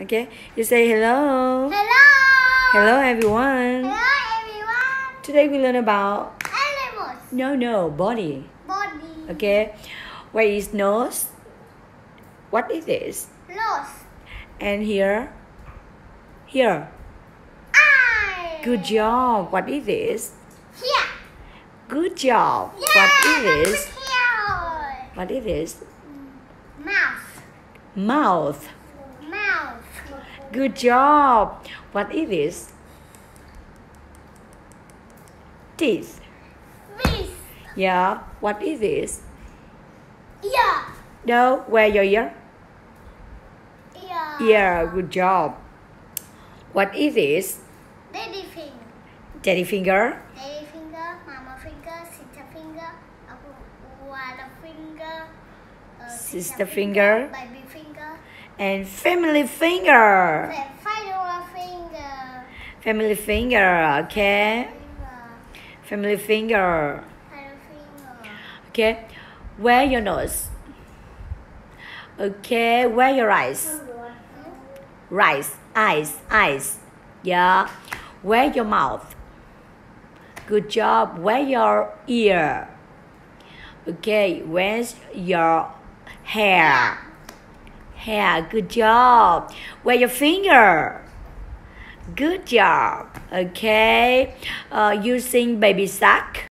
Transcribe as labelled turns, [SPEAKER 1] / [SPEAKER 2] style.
[SPEAKER 1] Okay, you say hello.
[SPEAKER 2] Hello.
[SPEAKER 1] Hello, everyone.
[SPEAKER 2] Hello, everyone.
[SPEAKER 1] Today we learn about
[SPEAKER 2] Animals.
[SPEAKER 1] no, no, body.
[SPEAKER 2] Body.
[SPEAKER 1] Okay, where is nose? What is this?
[SPEAKER 2] Nose.
[SPEAKER 1] And here, here.
[SPEAKER 2] Eye.
[SPEAKER 1] Good job. What is this?
[SPEAKER 2] Here.
[SPEAKER 1] Good job.
[SPEAKER 2] Yeah.
[SPEAKER 1] What is this?
[SPEAKER 2] Here.
[SPEAKER 1] What is this?
[SPEAKER 2] Mouth.
[SPEAKER 1] Mouth. Good job. What is this? Teeth.
[SPEAKER 2] Face.
[SPEAKER 1] Yeah. What is this?
[SPEAKER 2] Yeah.
[SPEAKER 1] No. Where your ear?
[SPEAKER 2] Ear.
[SPEAKER 1] Yeah. Good job. What is this?
[SPEAKER 2] Daddy finger.
[SPEAKER 1] Daddy finger.
[SPEAKER 2] Daddy finger. Mama finger. Sister finger. Water finger. uh,
[SPEAKER 1] Sister finger.
[SPEAKER 2] Baby finger.
[SPEAKER 1] And family finger.
[SPEAKER 2] Final finger.
[SPEAKER 1] Family finger. Okay. Family finger.
[SPEAKER 2] Final finger.
[SPEAKER 1] Okay. Where your nose? Okay. Where your eyes? Eyes. Eyes. Eyes. Yeah. Where your mouth? Good job. Where your ear? Okay. Where's your hair? Hair. Good job. Where your finger? Good job. Okay. Uh, using baby shark.